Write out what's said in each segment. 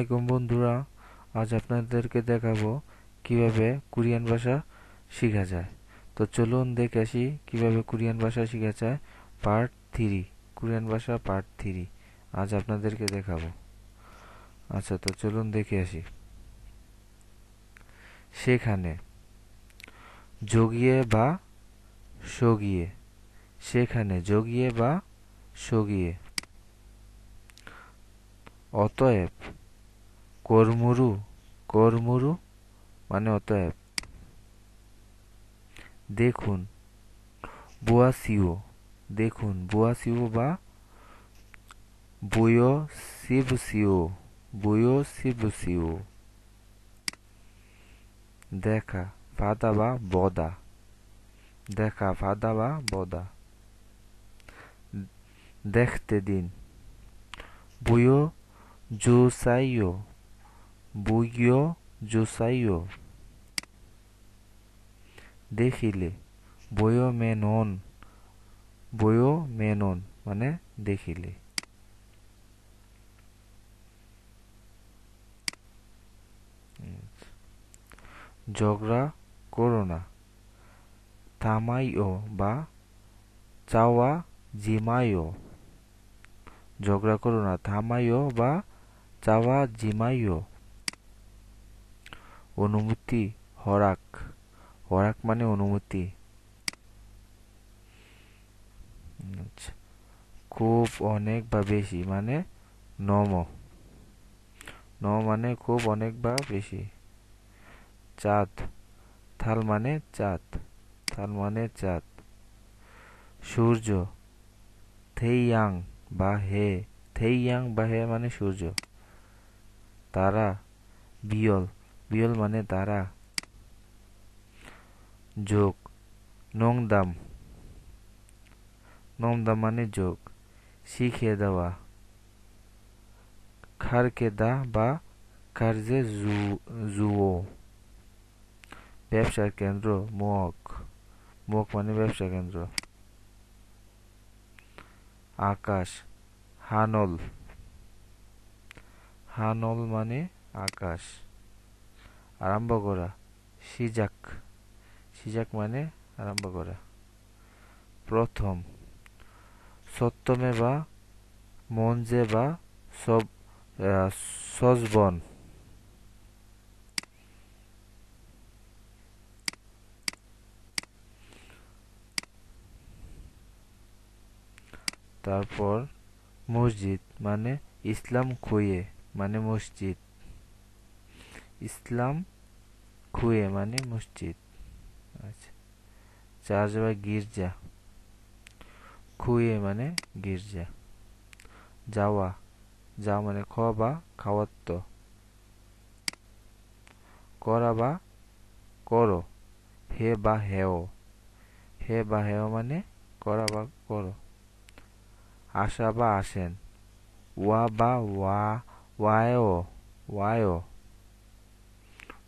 আসসালামাইকুম বন্ধুরা, আজ আপনাদেরকে দেখাবো কীভাবে কোরিয়ান ভাষা শেখা যায়। তো চলুন দেখে আসি কীভাবে কোরিয়ান ভাষা শেখা যায়। পার্ট থ্রি, কোরিয়ান ভাষা পার্ট থ্রি, আজ আপনাদেরকে দেখাবো। আচ্ছা তো চলুন দেখে আসি। সেখানে যোগিয়ে বা সগিয়ে, সেখানে যোগিয়ে বা সগিয়ে, অতএব কর্মুরু কর্মুরু মানে অতএব। দেখুন, বুয়াসিও দেখুন, বুয়াসিও বা বুয়ো সিবসিও বুয়ো সিবসিও দেখা ফাদা বা বদা। দেখা ফাদা বা বদা। দেখতে দিন। বুয়ো, জুসাইও বুইও জুসাইও দেখিলে বয়ো মেনন বয়ো মেনন মানে দেখিলে। ঝগড়া করো না। থামাইও বা চাওয়া জিমাইও ঝগড়া করো না থামাইও বা চাওয়া জিমাইও অনুমতি, হরাক। হরাক মানে অনুমতি। আচ্ছা। খুব অনেক বা বেশি মানে নম ন মানে খুব অনেক বা বেশি। চাঁদ। থাল মানে চাঁদ। থাল মানে চাঁদ। সূর্য। থেইয়াং বা হে। থেইয়াং বা হে মানে সূর্য। তারা, বিয়ল। বিয়ল মানে তারা। যোগ। নংদাম। নংদাম মানে যোগ। শিখিয়ে দেওয়া। খারকেদা বা কার্যে জুও ব্যবসার কেন্দ্র মক। মক মানে ব্যবসা কেন্দ্র। আকাশ। হানল। হানল মানে আকাশ। আরম্ভ করা। সিজাক। সিজাক মানে আরম্ভ করা। প্রথম। সপ্তমে বা মঞ্জে বা সব সজবন। তারপর মসজিদ মানে ইসলাম খুয়ে মানে মসজিদ। ইসলাম খুয়ে মানে মসজিদ। আচ্ছা। চার্চ বা গির্জা। খুয়ে মানে গির্জা। যাওয়া। যাওয়া মানে খাওয়া বা খাওয়াত্ত করা বা করো। হে বা হেও। হে বা হেও মানে করা বা করো। আসা বা আসেন। ওয়া বা ওয়া ওয়ায়ও ওয়ায়ও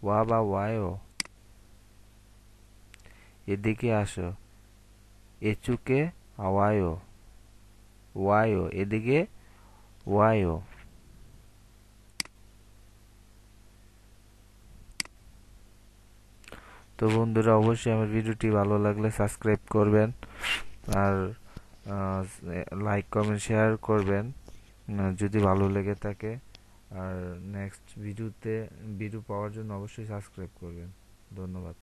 ওয়া বা ওয়ায়ও এদিকে আসো। এচুকে আওয়ায়ো ওয়ায়ো এদিকে ওয়ায়ো তো বন্ধুরা, অবশ্যই আমার ভিডিওটি ভালো লাগলে সাবস্ক্রাইব করবেন আর লাইক কমেন্ট শেয়ার করবেন। যদি ভালো লেগে থাকে আর নেক্সট ভিডিওতে ভিডিও পাওয়ার জন্য অবশ্যই সাবস্ক্রাইব করবেন। ধন্যবাদ।